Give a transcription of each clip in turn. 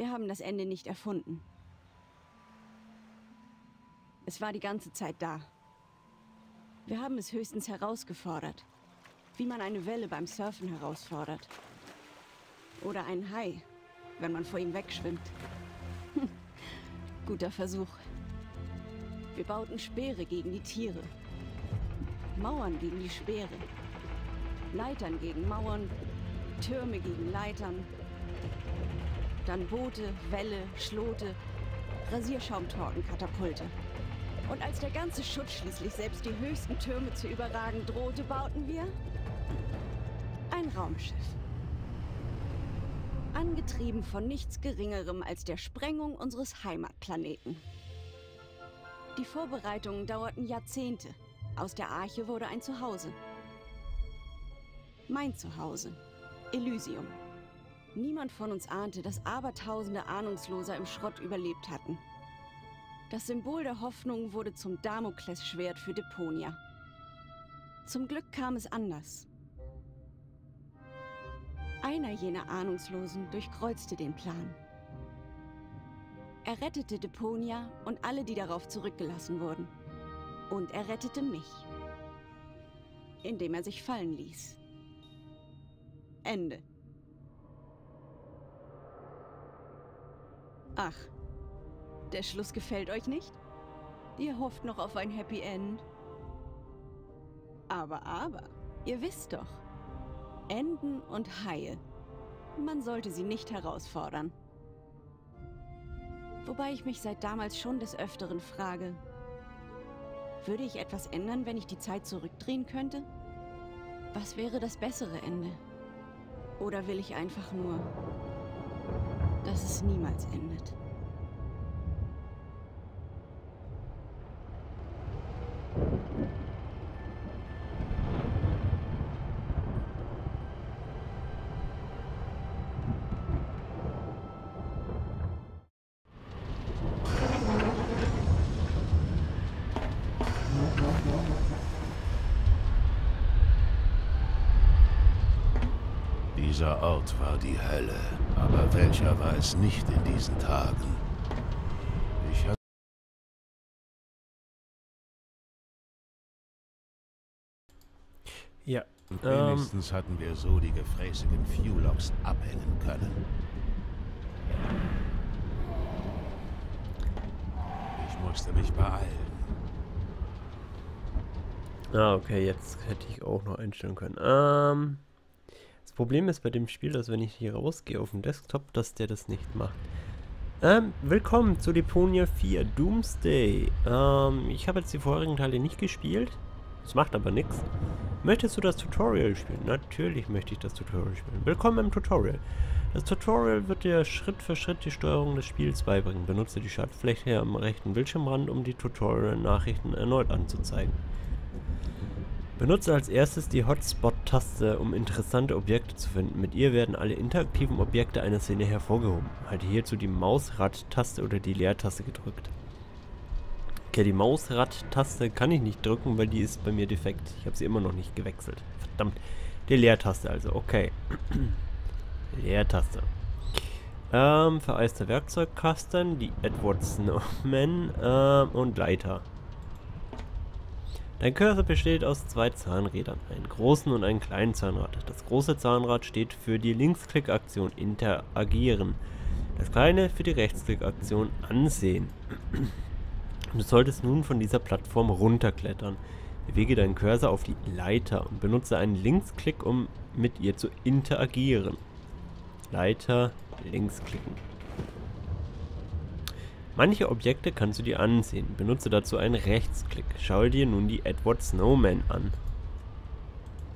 Wir haben das Ende nicht erfunden. Es war die ganze Zeit da. Wir haben es höchstens herausgefordert. Wie man eine Welle beim Surfen herausfordert. Oder einen Hai, wenn man vor ihm wegschwimmt. Guter Versuch. Wir bauten Speere gegen die Tiere. Mauern gegen die Speere. Leitern gegen Mauern. Türme gegen Leitern. Dann Boote, Wälle, Schlote, Rasierschaumtorten, Katapulte. Und als der ganze Schutt schließlich selbst die höchsten Türme zu überragen drohte, bauten wir ein Raumschiff. Angetrieben von nichts Geringerem als der Sprengung unseres Heimatplaneten. Die Vorbereitungen dauerten Jahrzehnte. Aus der Arche wurde ein Zuhause. Mein Zuhause. Elysium. Niemand von uns ahnte, dass Abertausende Ahnungsloser im Schrott überlebt hatten. Das Symbol der Hoffnung wurde zum Damoklesschwert für Deponia. Zum Glück kam es anders. Einer jener Ahnungslosen durchkreuzte den Plan. Er rettete Deponia und alle, die darauf zurückgelassen wurden. Und er rettete mich. Indem er sich fallen ließ. Ende. Ach, der Schluss gefällt euch nicht? Ihr hofft noch auf ein Happy End. Aber, aber, ihr wisst doch, Enden und Haie, man sollte sie nicht herausfordern. Wobei ich mich seit damals schon des Öfteren frage, würde ich etwas ändern, wenn ich die Zeit zurückdrehen könnte? Was wäre das bessere Ende? Oder will ich einfach nur, dass es niemals endet? Dieser Ort war die Hölle, aber welcher war es nicht in diesen Tagen? Ich hatte Ja. Ähm, wenigstens hatten wir so die gefräßigen Fuelox abhängen können. Ich musste mich beeilen. ah, okay, jetzt hätte ich auch noch einstellen können. Ähm, Problem ist bei dem Spiel, dass wenn ich hier rausgehe auf dem Desktop, dass der das nicht macht. Ähm, willkommen zu Deponia 4 Doomsday. Ähm, ich habe jetzt die vorherigen Teile nicht gespielt. Das macht aber nichts. Möchtest du das Tutorial spielen? Natürlich möchte ich das Tutorial spielen. Willkommen im Tutorial. Das Tutorial wird dir Schritt für Schritt die Steuerung des Spiels beibringen. Benutze die Schaltfläche am rechten Bildschirmrand, um die Tutorial-Nachrichten erneut anzuzeigen. Benutze als erstes die Hotspot-Taste, um interessante Objekte zu finden. Mit ihr werden alle interaktiven Objekte einer Szene hervorgehoben. Halte hierzu die Mausrad-Taste oder die Leertaste gedrückt. Okay, die Mausrad-Taste kann ich nicht drücken, weil die ist bei mir defekt. Ich habe sie immer noch nicht gewechselt. Verdammt. Die Leertaste also, okay. Leertaste. Ähm, vereiste Werkzeugkasten, die Edward Snowman ähm, und Leiter. Dein Cursor besteht aus zwei Zahnrädern, einen großen und einen kleinen Zahnrad. Das große Zahnrad steht für die Linksklickaktion Interagieren. Das kleine für die Rechtsklickaktion Ansehen. Du solltest nun von dieser Plattform runterklettern. Bewege deinen Cursor auf die Leiter und benutze einen Linksklick, um mit ihr zu interagieren. Leiter, linksklicken. Manche Objekte kannst du dir ansehen. Benutze dazu einen Rechtsklick. Schau dir nun die Edward Snowman an.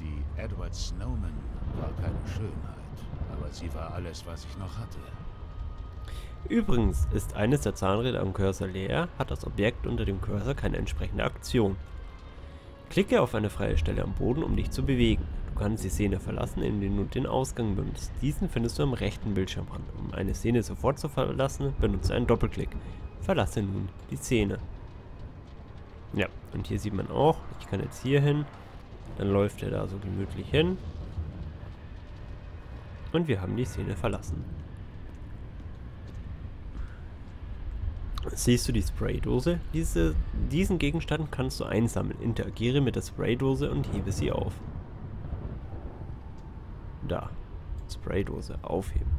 Die Edward Snowman war keine Schönheit, aber sie war alles, was ich noch hatte. Übrigens ist eines der Zahnräder am Cursor leer, hat das Objekt unter dem Cursor keine entsprechende Aktion. Klicke auf eine freie Stelle am Boden, um dich zu bewegen. Du kannst die Szene verlassen, indem du den Ausgang benutzt. Diesen findest du am rechten Bildschirmrand. Um eine Szene sofort zu verlassen, benutze einen Doppelklick. Verlasse nun die Szene. Ja, und hier sieht man auch, ich kann jetzt hier hin, dann läuft er da so gemütlich hin. Und wir haben die Szene verlassen. Siehst du die Spraydose? Diese, diesen Gegenstand kannst du einsammeln. Interagiere mit der Spraydose und hebe sie auf. Da. Spraydose aufheben.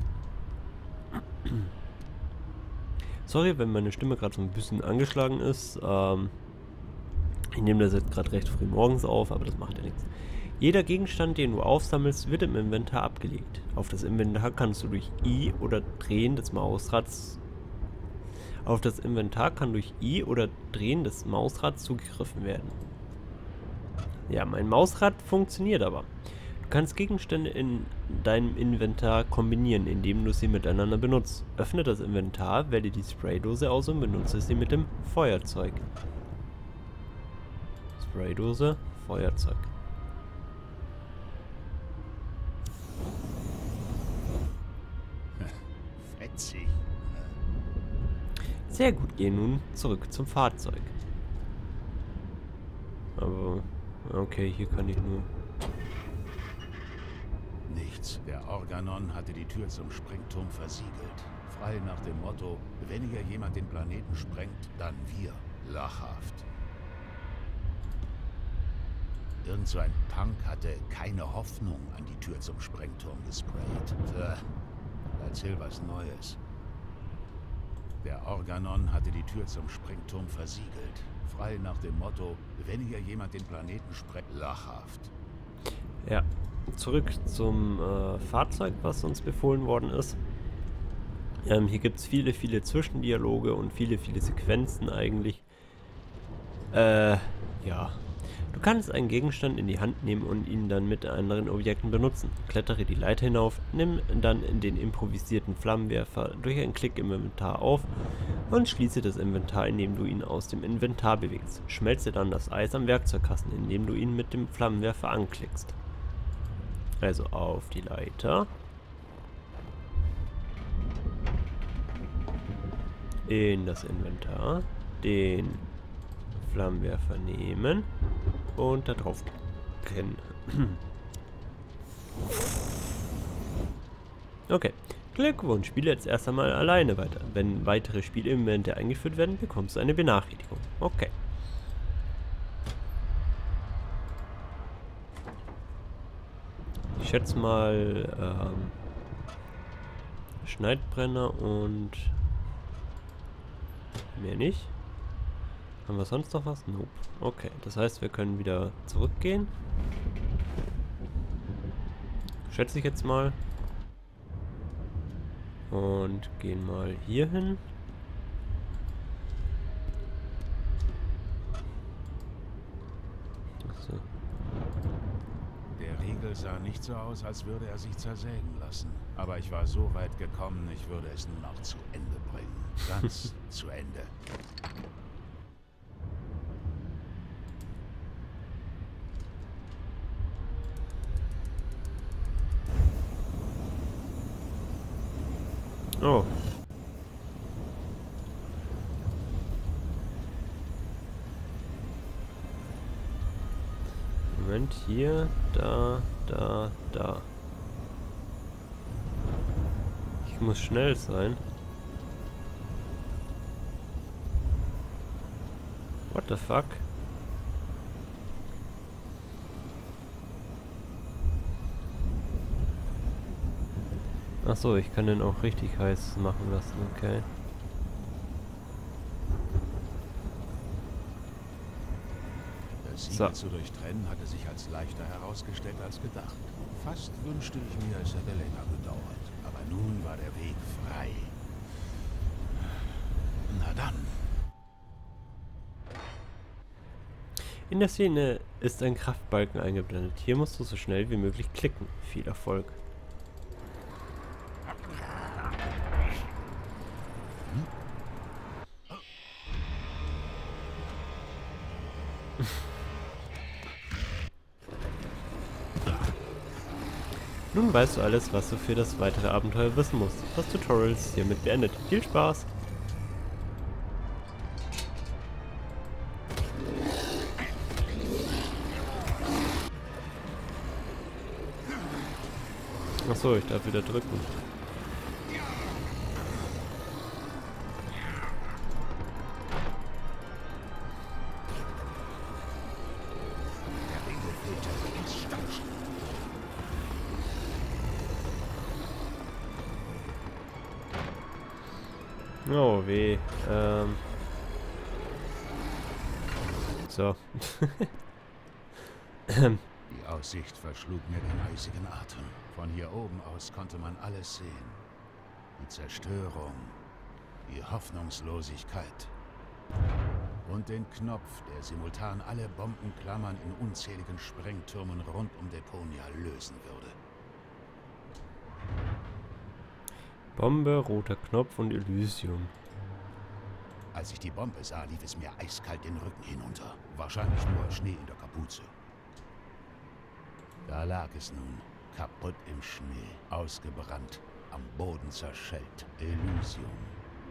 Sorry, wenn meine Stimme gerade so ein bisschen angeschlagen ist. Ähm, ich nehme das jetzt gerade recht früh morgens auf, aber das macht ja nichts. Jeder Gegenstand, den du aufsammelst, wird im Inventar abgelegt. Auf das Inventar kannst du durch I oder Drehen des Mausrads auf das Inventar kann durch I oder Drehen des Mausrads zugegriffen werden. Ja, mein Mausrad funktioniert aber. Du kannst Gegenstände in deinem Inventar kombinieren, indem du sie miteinander benutzt. Öffne das Inventar, wähle die Spraydose aus und benutze sie mit dem Feuerzeug. Spraydose, Feuerzeug. Fetzig. Sehr gut, gehen nun zurück zum Fahrzeug. Aber, okay, hier kann ich nur... Der Organon hatte die Tür zum Sprengturm versiegelt. Frei nach dem Motto, wenn hier jemand den Planeten sprengt, dann wir. Lachhaft. Irgend so ein Punk hatte keine Hoffnung an die Tür zum Sprengturm gesprayt. Tja, erzähl was Neues. Der Organon hatte die Tür zum Sprengturm versiegelt. Frei nach dem Motto, wenn hier jemand den Planeten sprengt, lachhaft. Ja, zurück zum äh, Fahrzeug, was uns befohlen worden ist. Ähm, hier gibt es viele, viele Zwischendialoge und viele, viele Sequenzen eigentlich. Äh, ja. Du kannst einen Gegenstand in die Hand nehmen und ihn dann mit anderen Objekten benutzen. Klettere die Leiter hinauf, nimm dann den improvisierten Flammenwerfer durch einen Klick im Inventar auf und schließe das Inventar, indem du ihn aus dem Inventar bewegst. Schmelze dann das Eis am Werkzeugkasten, indem du ihn mit dem Flammenwerfer anklickst. Also auf die Leiter. In das Inventar. Den Flammenwerfer nehmen und da drauf kennen. Okay. Glückwunsch, spiele jetzt erst einmal alleine weiter. Wenn weitere Spielelemente eingeführt werden, bekommst du eine Benachrichtigung. Okay. Schätze mal ähm, Schneidbrenner und mehr nicht. Haben wir sonst noch was? Nope. Okay, das heißt, wir können wieder zurückgehen. Schätze ich jetzt mal. Und gehen mal hier hin. So. Riegel sah nicht so aus, als würde er sich zersägen lassen. Aber ich war so weit gekommen, ich würde es nun auch zu Ende bringen. Ganz zu Ende. Oh. Moment, hier, da, da, da. Ich muss schnell sein. What the fuck? Achso, ich kann den auch richtig heiß machen lassen, okay. Das Siegel zu durchtrennen hatte sich als leichter herausgestellt als gedacht. Fast wünschte ich mir, es hätte länger gedauert. Aber nun war der Weg frei. Na dann. In der Szene ist ein Kraftbalken eingeblendet. Hier musst du so schnell wie möglich klicken. Viel Erfolg. Nun weißt du alles, was du für das weitere Abenteuer wissen musst. Das Tutorial ist hiermit beendet. Viel Spaß! Achso, ich darf wieder drücken. Die Aussicht verschlug mir den eisigen Atem. Von hier oben aus konnte man alles sehen. Die Zerstörung, die Hoffnungslosigkeit und den Knopf, der simultan alle Bombenklammern in unzähligen Sprengtürmen rund um Deponia lösen würde. Bombe, roter Knopf und Elysium. Als ich die Bombe sah, lief es mir eiskalt den Rücken hinunter. Wahrscheinlich nur Schnee in der Kapuze. Da lag es nun, kaputt im Schnee, ausgebrannt, am Boden zerschellt. Elysium,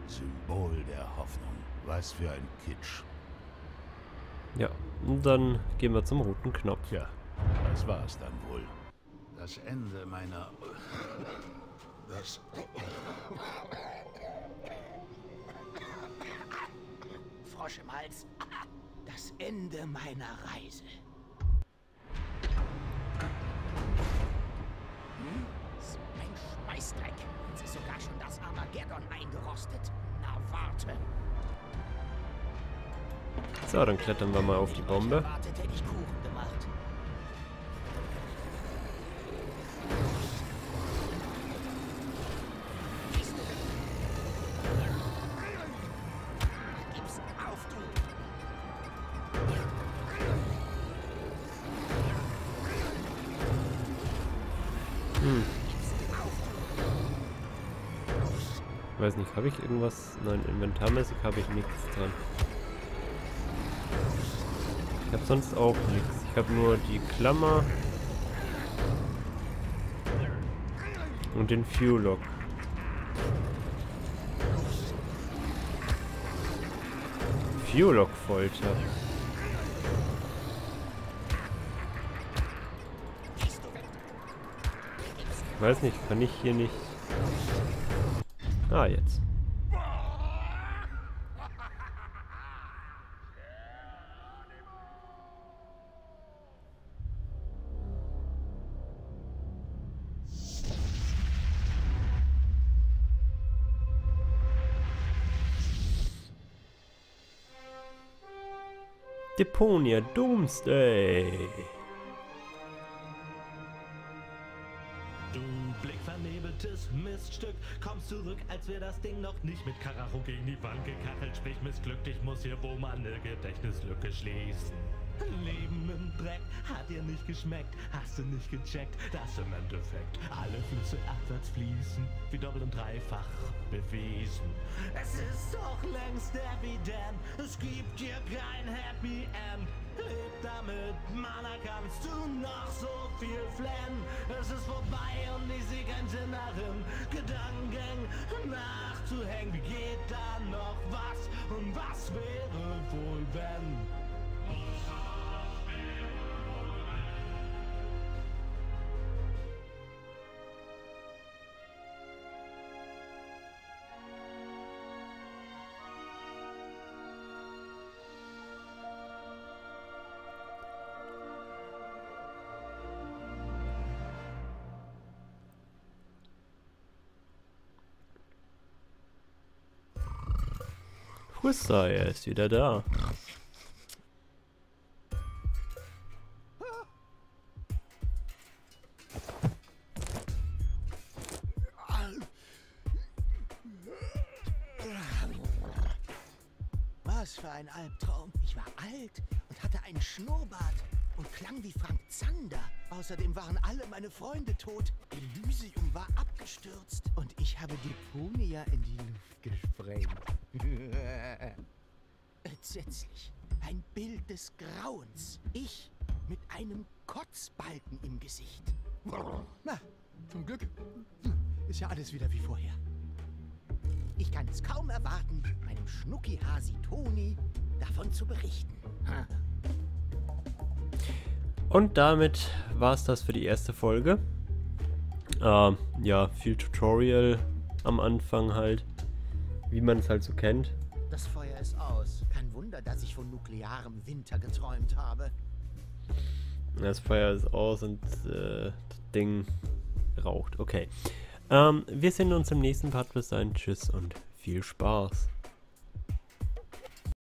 Symbol der Hoffnung. Was für ein Kitsch. Ja, und dann gehen wir zum roten Knopf. Tja, das war es dann wohl. Das Ende meiner... Das... Frosch im Hals. Das Ende meiner Reise. Mensch, Schmeißdreck. Jetzt ist sogar schon das Armageddon eingerostet. Na, warte. So, dann klettern wir mal auf die Bombe. Wartet, hätte ich Kuchen gemacht. Weiß nicht, habe ich irgendwas? Nein, inventarmäßig habe ich nichts dran. Ich habe sonst auch nichts. Ich habe nur die Klammer und den Fuel-Lock. Fuel-Lock-Folter. Ich weiß nicht, kann ich hier nicht... Ah, jetzt. Deponia Doomsday. Miststück, kommst zurück, als wär das Ding noch nicht mit Karacho gegen die Wand gekachelt. Sprich missglückt, ich muss hier wohl mal eine Gedächtnislücke schließen. Leben im Dreck hat dir nicht geschmeckt, hast du nicht gecheckt, dass im Endeffekt alle Flüsse abwärts fließen, wie doppelt und dreifach bewiesen. Es ist doch längst evident, es gibt hier kein Happy Mana kannst du noch so viel flennen. Es ist vorbei und ich sehe keinen Sinn darin, Gedankengängen nachzuhängen. Wie geht da noch was und was wäre wohl, wenn? Hussa, er ist wieder da. Was für ein Albtraum. Ich war alt und hatte einen Schnurrbart und klang wie Frank Zander. Außerdem waren alle meine Freunde tot. Elysium war abgestürzt und ich habe Deponia in die Luft gesprengt. Entsetzlich. Ein Bild des Grauens. Ich mit einem Kotzbalken im Gesicht. Na, zum Glück ist ja alles wieder wie vorher. Ich kann es kaum erwarten, meinem Schnucki-Hasi Toni davon zu berichten. Ha. Und damit war es das für die erste Folge. Ähm, ja, viel Tutorial am Anfang halt, wie man es halt so kennt. Das Feuer ist aus. Kein Wunder, dass ich von nuklearem Winter geträumt habe. Das Feuer ist aus und äh, das Ding raucht. Okay. Ähm, wir sehen uns im nächsten Part. Bis dahin. Tschüss und Viel Spaß.